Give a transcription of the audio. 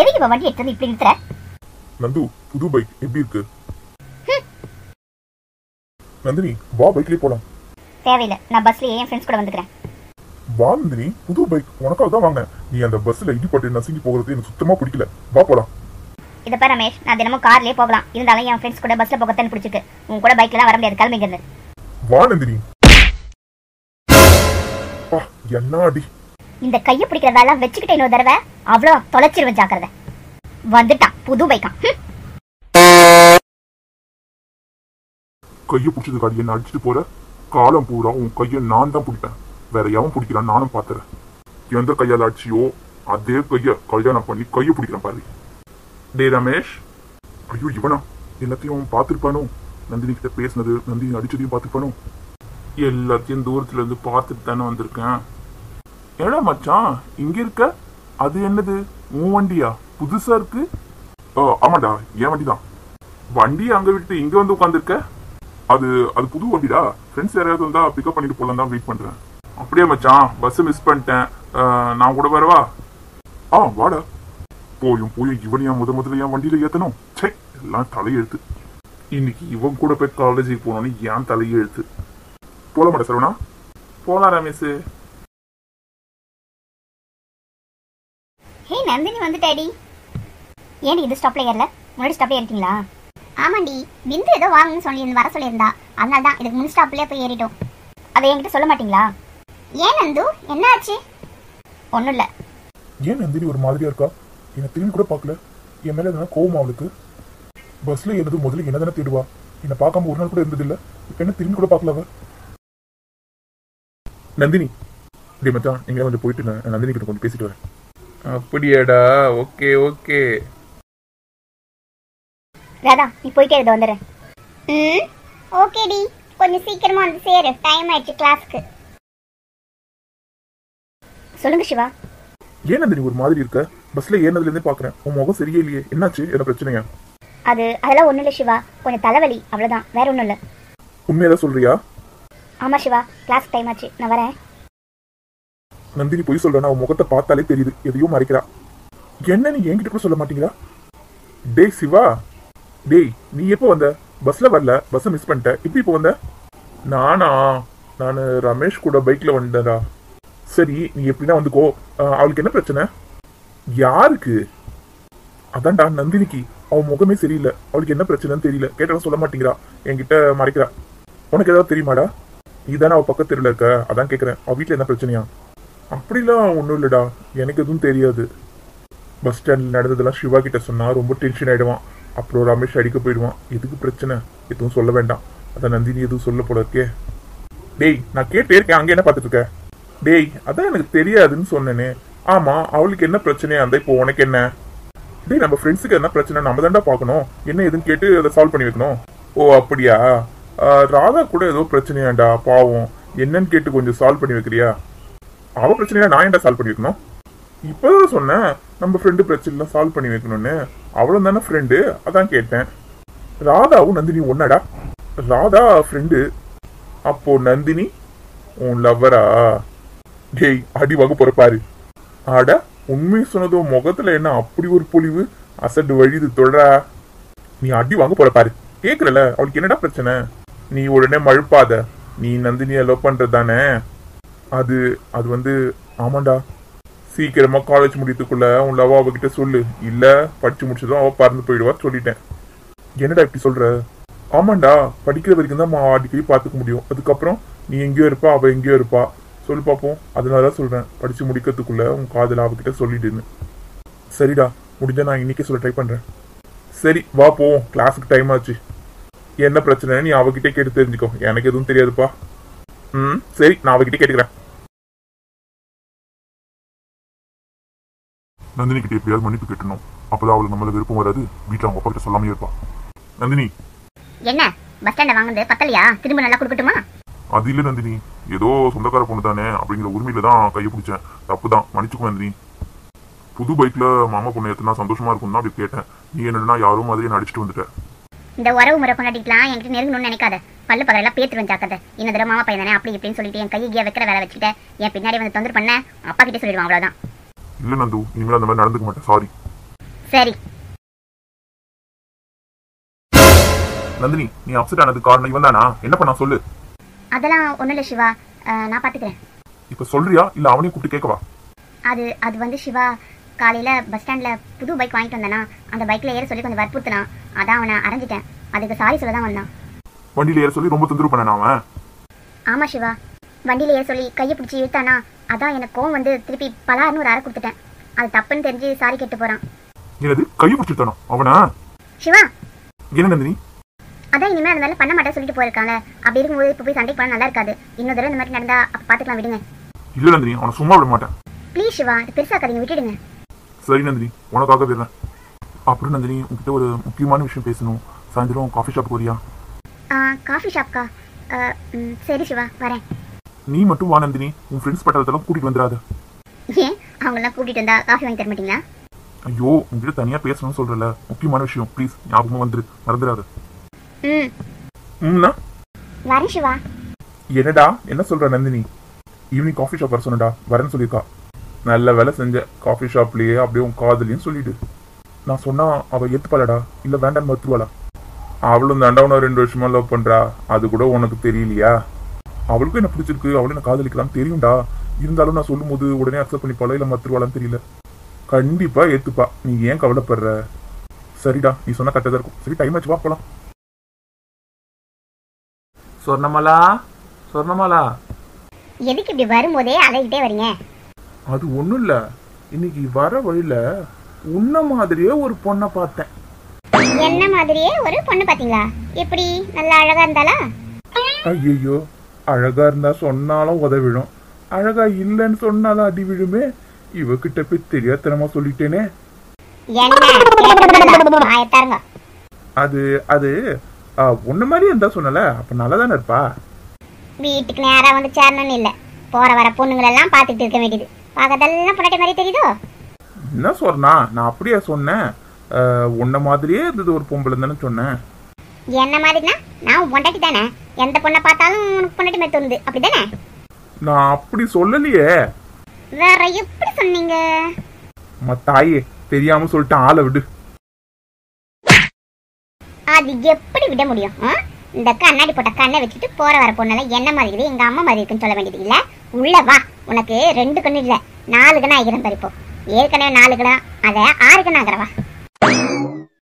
எதுக்கு இப்ப வண்டி எடுத்து இப்படி நிறுத்துற? நந்து புது பைக் எப்படி இருக்கு? நந்தினி வா பைக்லயே போலாம். தேவையில்லை. நான் பஸ்ல என் ஃப்ரெண்ட்ஸ் கூட வந்துக்கிறேன். வா நந்தினி புது பைக் உனக்காக தான் வாங்கினேன். நீ அந்த பஸ்ல இடிப்பட்டு நசுங்கி போகிறது எனக்கு சுத்தமா பிடிக்கல. வா போலாம். இதை பாரு ரமேஷ் நான் தினமும் கார்லயே போகலாம். இருந்தாலும் என் ஃப்ரெண்ட்ஸ் கூட பஸ்ல போகத்தான் பிடிச்சிருக்கு. உன் கூட பைக்லாம் வர முடியாது. கிளம்பிங்கிறது வா நந்தினி. என்ன அடி? இந்த கையை பிடிக்கிற வேலை வச்சுக்கிட்டே இன்னொரு தடவை. அவ்வளோ தொலைச்சிருவேன் ஜாக்கிரதை. வந்துட்டான் புது பைக்கான் கையை கையை பிடிச்சதுக்காடி என்ன அடிச்சுட்டு போற? காலம் பூரா உன் கையை நான் தான் பிடிப்பேன். வேற எவன் பிடிக்கிறான் நானும் பாத்துறேன் எந்த கையால அடிச்சியோ அதே கைய கல்யாணம் பண்ணி கையை பிடிக்கிறேன் பாரு. டே ரமேஷ். ஐயோ இவனா? எல்லாத்தையும் பார்த்துருப்பானோ? நந்தினி கிட்ட பேசினது நந்தினி அடிச்சதையும் பார்த்துருப்பானோ? எல்லாத்தையும் தூரத்துல இருந்து பார்த்துட்டு தானே வந்திருக்கேன். ஏடா மச்சான் இங்க இருக்க? அது என்னது? உன் வண்டியா? புதுசா இருக்கு? ஓ ஆமாடா என் வண்டி தான் வண்டியை அங்க விட்டு இங்க வந்து உட்காந்துருக்க அது அது புது வண்டிடா? ஃப்ரெண்ட்ஸ் யாராவது வந்தா பிக்கப் பண்ணிட்டு போலாம் தான் வெயிட் பண்றேன். அப்படியே மச்சான் பஸ் மிஸ் பண்ணிட்டேன். நான் கூட வரவா ஆ வாடா. போயும் போயும் இவனையா முத முதல்ல என் வண்டியில ஏத்தணும்? சே எல்லாம் தலையெழுத்து. இன்னைக்கு இவன் கூட போய் காலேஜுக்கு போனோன்னு ஏன் தலையெழுத்து. போல மாட்டேன் சரவணா? போலாம் ரமேஷ். நந்தினி வந்துட்டாடி. ஏன் இது ஸ்டாப்ல ஏறல? முன்னாடி ஸ்டாப்ல ஏறிட்டீங்களா? ஆமாண்டி பிந்து ஏதோ வாங்கன்னு சொல்லி வர சொல்லியிருந்தா. அதனால தான் இதுக்கு முன் ஸ்டாப்லயே போய் ஏறிட்டோம். அதை என்கிட்ட சொல்ல மாட்டீங்களா? ஏன் நந்து? என்ன ஆச்சு? ஒன்றும் இல்லை. ஏன் நந்தினி ஒரு மாதிரியா இருக்கா? என்னை திரும்பி கூட பார்க்கல. என் மேல எதனா கோவமா அவளுக்கு? பஸ்ல ஏறது முதல்ல என்ன தானே தேடுவா? என்னை பார்க்காம ஒரு நாள் கூட இருந்தது இல்ல என்ன திரும்பி கூட பார்க்கல நந்தினி டே மச்சான் நீங்களே கொஞ்சம் போயிட்டு நான் நந்தினி கிட்ட கொஞ்சம் பேசிட்டு வரேன். அப்படியாடா? Okay okay. ராதா நீ போயிட்டே இதை வந்துடுறேன் ம் ஓகேடி கொஞ்சம் சீக்கிரமா வந்து சேரு. டைம் ஆயிடுச்சு கிளாஸ்க்கு சொல்லுங்க சிவா. ஏன் நந்தினி ஒரு மாதிரி இருக்க? பஸ்ல ஏறினதுல இருந்தே பாக்குறேன். உன் முகம் சரியே இல்லையே. என்னாச்சு? என்ன பிரச்சனையா? அது அதெல்லாம் ஒன்றும் இல்லை சிவா. கொஞ்சம் தலைவலி. அவ்வளோதான் வேற ஒன்றும் இல்லை. உண்மையதான் சொல்றியா? ஆமாம் சிவா. கிளாஸ் டைம் ஆச்சு. நான் வரேன். நந்தினி பொய் சொல்றேன்னு அவன் முகத்தை பார்த்தாலே தெரியுது. எதையும் மறைக்கிறா. என்ன நீ என்கிட்ட கூட சொல்ல மாட்டீங்களா? டேய் சிவா. டேய் நீ எப்போ வந்த? பஸ்ல வரல. பஸ்ஸை மிஸ் பண்ணிட்ட. இப்போ இப்போ வந்த? நானா? நான் ரமேஷ் கூட பைக்ல வந்தடா சரி நீ எப்படின்னா வந்துக்கோ. அவளுக்கு என்ன பிரச்சனை? யாருக்கு? அதான்டா நந்தினிக்கு. அவன் முகமே சரியில்லை. அவளுக்கு என்ன பிரச்சனைன்னு தெரியல. கேட்டாலும் சொல்ல மாட்டேங்கிறா. என்கிட்ட மறைக்கிறா. உனக்கு ஏதாவது தெரியுமாடா? நீ தானே அவள் பக்கத்து தெருவில் இருக்க. அதான் கேட்குறேன் அவள் வீட்டில் என்ன பிரச்சனையா? அப்படிலாம் ஒன்றும் இல்லைடா. எனக்கு எதுவும் தெரியாது. பஸ் ஸ்டாண்டில் நடந்ததெல்லாம் சிவா கிட்ட சொன்னால் ரொம்ப டென்ஷன் ஆகிடுவான் அப்புறம் ரமேஷ் அடிக்க போயிடுவான். எதுக்கு பிரச்சனை? எதுவும் சொல்ல வேண்டாம். அதான் நந்தினி எதுவும் சொல்ல போல இருக்கே. டேய் நான் கேட்டே இருக்கேன். அங்கே என்ன பார்த்துட்டு இருக்க? டேய் அதான் எனக்கு தெரியாதுன்னு சொன்னேனே. ஆமாம் அவளுக்கு என்ன பிரச்சனையா இருந்தால் இப்போ உனக்கு என்ன? டேய் நம்ம ஃப்ரெண்ட்ஸுக்கு என்ன பிரச்சனை? நம்ம தான்டா பார்க்கணும். என்ன எதுன்னு கேட்டு அதை சால்வ் பண்ணி வைக்கணும். ஓ அப்படியா? ராதா கூட ஏதோ பிரச்சனையாண்டா பாவம். என்னன்னு கேட்டு கொஞ்சம் சால்வ் பண்ணி வைக்கிறியா? அவ பிரச்சனையில நான் என்ன சால்வ் பண்ணிருக்கணும்? இப்பதான் சொன்னேன் நம்ம ஃப்ரெண்டு பிரச்சனை சால்வ் பண்ணி வைக்கணும்னு. அவளும் தானே ஃப்ரெண்டு அதான் கேட்டேன். ராதாவும் நந்தினி ஒன்னடா? ராதா ஃப்ரெண்டு அப்போ நந்தினி உன் லவ்வரா டேய் அடி வாங்க பொறுப்பாரு ஆட உண்மை சொன்னதோ முகத்துல என்ன அப்படி ஒரு பொலிவு? அசட்டு வழிது தொடரா நீ அடி வாங்க போற பாரு. கேக்குறல அவளுக்கு என்னடா பிரச்சனை? நீ உடனே மழுப்பாத. நீ நந்தினியை லவ் பண்றதானே அது அது வந்து ஆமாண்டா. சீக்கிரமா காலேஜ் முடியத்துக்குள்ள உன் லவ் அவகிட்ட சொல்லு. இல்ல படிச்சு முடிச்சதும் அவ பறந்து போயிடுவா சொல்லிட்டேன். என்னடா இப்படி சொல்ற? ஆமாண்டா படிக்கிற வரைக்கும் தான் மா- அடிக்கடி பார்த்துக்க முடியும். அதுக்கப்புறம் நீ எங்கேயோ இருப்பா அவள் எங்கேயோ இருப்பா. சொல்லு அதனால தான் சொல்கிறேன் படித்து முடிக்கிறதுக்குள்ள உன் காதில் அவகிட்ட சொல்லிடுன்னு. சரிடா முடிஞ்சா நான் இன்னைக்கே சொல்ல ட்ரை பண்ணுறேன் சரி வா போவோம். கிளாஸுக்கு டைம் ஆச்சு. என்ன பிரச்சனை நீ அவகிட்டே கேட்டு தெரிஞ்சுக்கோ. எனக்கு எதுவும் தெரியாதுப்பா. ம் சரி நான் அவகிட்டே கேட்டுக்கிறேன். நந்தினி கிட்ட எப்படியாவது மன்னிப்பு கேட்டணும். அப்பதான் அவளுக்கு நம்மள விருப்பம் வராது. வீட்டுல அவங்க அப்பா கிட்ட சொல்லாமே இருப்பா. நந்தினி. என்ன? பஸ் ஸ்டாண்ட்ல வாங்குனது பத்தலையா? திரும்ப நல்லா கொடுக்கட்டுமா? அது இல்ல நந்தினி. ஏதோ சொந்தக்கார பொண்ணு தானே. அப்படிங்கிற உரிமையில தான் கையை பிடிச்சேன். தப்பு தான். மன்னிச்சுக்கோ நந்தினி. புது பைக்ல மாமா பொண்ணு ஏத்துனா சந்தோஷமா இருக்கும் தான் அப்படி கேட்டேன். நீ என்னன்னா யாரும் மாதிரி என்ன அடிச்சுட்டு வந்துட்ட. இந்த உறவு முறை கொண்டாடிக்கலாம் என்கிட்ட நெருங்கணும்னு நினைக்காத. பல்லு பகலாம் பேத்துருவேன் ஜாக்கிரதை. இந்த தடவை மாமா பையன் தானே? அப்படி இப்படின்னு சொல்லிட்டு என் கையை வைக்கிற வேலை வச்சுக்கிட்டு என் பின்னாடி வந்து தொந்தர் பண்ண அப்பா கிட்ட சொல்லிடுவான் அவ்வளவுதான். இல்ல நந்து இனிமேல் அந்த மாதிரி நடந்துக்க மாட்டேன். சாரி சரி. நந்தினி நீ அப்செட் ஆனது காரணம் இவன் தானா? என்ன பண்ணா சொல்லு. அதெல்லாம் இல்லை சிவா. நான் பார்த்துக்கிறேன் இப்ப சொல்றியா? இல்ல அவனையும் கூப்பிட்டு கேட்கவா? அது அது வந்து சிவா காலையில் பஸ் ஸ்டாண்டில் புது பைக் வாங்கிட்டு வந்தானா அந்த பைக்கில் ஏற சொல்லி கொஞ்சம் வற்புறுத்தினான் அதான் அவனை அரைஞ்சிட்டேன். அதுக்கு சாரி சொல்ல தான் வந்தான். வண்டியில ஏற சொல்லி ரொம்ப தொந்தரவு பண்ணானா அவன் ஆமாம் சிவா. வண்டியில் ஏற சொல்லி கையை பிடிச்சி இழுத்தானா அதான் எனக்கு கோவம் வந்து திருப்பி பலாருன்னு ஒரு அரை கொடுத்துட்டேன். அது தப்புன்னு தெரிஞ்சு சாரி கேட்டு போகிறான் என்னது? கையை பிடிச்சிருத்தானோ அவனா? சிவா! என்ன நந்தினி? அதான் இனிமேல் அந்த மாதிரி பண்ண மாட்டேன் சொல்லிட்டு போயிருக்காங்க அப்படி இருக்கும்போது இப்போ போய் சண்டைக்கு போனால் நல்லா இருக்காது. இன்னொரு தடவை இந்த மாதிரி நடந்தா அப்போ பார்த்துக்கலாம் விடுங்க. இல்ல நந்தினி அவனை சும்மா விட மாட்டேன். ப்ளீஸ் சிவா இது பெருசாக்காதீங்க விட்டுடுங்க. சரி நந்தினி உனக்காக விடுறேன். அப்புறம் நந்தினி உன்கிட்ட ஒரு முக்கியமான விஷயம் பேசணும். சாயந்தரம் காஃபி ஷாப் போறியா காஃபி ஷாப்க்கா சரி சிவா வரேன். நீ மட்டும் வா நந்தினி. உன் ஃப்ரெண்ட்ஸ் பட்டாளத்தெல்லாம் கூட்டிட்டு வந்துடாத. ஏன்? அவங்களாம் கூட்டிகிட்டு வந்தா காஃபி வாங்கி தர மாட்டீங்களா? ஐயோ உங்ககிட்ட தனியா பேசணும்னு சொல்றல. முக்கியமான விஷயம் ப்ளீஸ் ஞாபகமா வந்துரு. மறந்துடாத. ம். ம்னா? வரேன் சிவா. என்னடா? என்ன சொல்ற நந்தினி? ஈவினிங் காஃபி ஷாப் வர சொன்னடா வரேன்னு சொல்லியிருக்கா. நல்ல வேலை செஞ்ச காஃபி ஷாப்லயே அப்படியே உன் காதலியும் சொல்லிடு. நான் சொன்னா அவ ஏத்துப்பாளடா? இல்ல வேண்டாம் மறுத்துவாளா அவளும் தாண்டா உன ரெண்டு வருஷமா லவ் பண்றா. அது கூட உனக்கு தெரியலையா? அவளுக்கும் என்ன பிடிச்சிருக்கு? அவளும் என்ன காதலிக்கலாம் தெரியும்டா. இருந்தாலும் நான் சொல்லும்போது உடனே அக்செப்ட் பண்ணிப்பாளா இல்ல மறுத்துருவாளான்னு தெரியல. கண்டிப்பா ஏத்துப்பா. நீ ஏன் கவலைப்படுற? சரிடா நீ சொன்னா கரெக்டா தான் இருக்கும். சரி டைம் ஆச்சு வா போலாம். சொர்ணமாலா? சொர்ணமாலா? எதுக்கு இப்படி வரும்போதே அழைக்கிட்டே வரீங்க? அது ஒண்ணும் இல்ல. இன்னைக்கு வர வழியில உன்ன மாதிரியே ஒரு பொண்ணை பார்த்தேன். என்ன மாதிரியே ஒரு பொண்ணு பாத்தீங்களா எப்படி? நல்லா அழகா இருந்தாளா? ஐயோ அழகா இருந்தா சொன்னாலும் உதவிடும். அழகா இல்லைன்னு சொன்னாலும் அடி விழுமே. இவகிட்ட போய் தெரியாதனமா சொல்லிட்டேனே. அது அது உன்ன மாதிரி இருந்தா சொன்னல அப்ப நல்லா தானே இருப்பா? வீட்டுக்கு நேரா வந்து சேரணும்னு இல்ல. போற வர பொண்ணுங்களெல்லாம் பார்த்துட்டு இருக்க வேண்டியது. பார்க்கறதெல்லாம் பொண்டாட்டி மாதிரி தெரியுதோ? என்ன சொன்னா? நான் அப்படியே சொன்னேன். உன்ன மாதிரியே இருந்தது ஒரு பொம்பளை தானே சொன்னேன். என்ன மாதிரினா? நான் பொண்டாட்டி தானே. எந்த பொண்ணை பார்த்தாலும் உனக்கு பொண்டாட்டி மாதிரி தோணுது. அப்படிதானே நான் அப்படி சொல்லலையே. வேற எப்படி சொன்னீங்க? அம்மா தாயே தெரியாம சொல்லிட்டு ஆளை விடு. அது எப்படி விட முடியும்? இந்த கண்ணாடி போட்ட கண்ணை வச்சுட்டு போற வர பொண்ணெல்லாம் என்ன மாதிரி இருக்குது எங்க அம்மா மாதிரி இருக்குன்னு சொல்ல வேண்டியது இல்ல. உள்ள வா. உனக்கு ரெண்டு கண்ணு இல்ல. நாலு கண்ணு ஆகிக்கிறேன் பாரு இப்போ. ஏற்கனவே நாலு கண்ணா. அதை ஆறு கண்ணு ஆகிறவா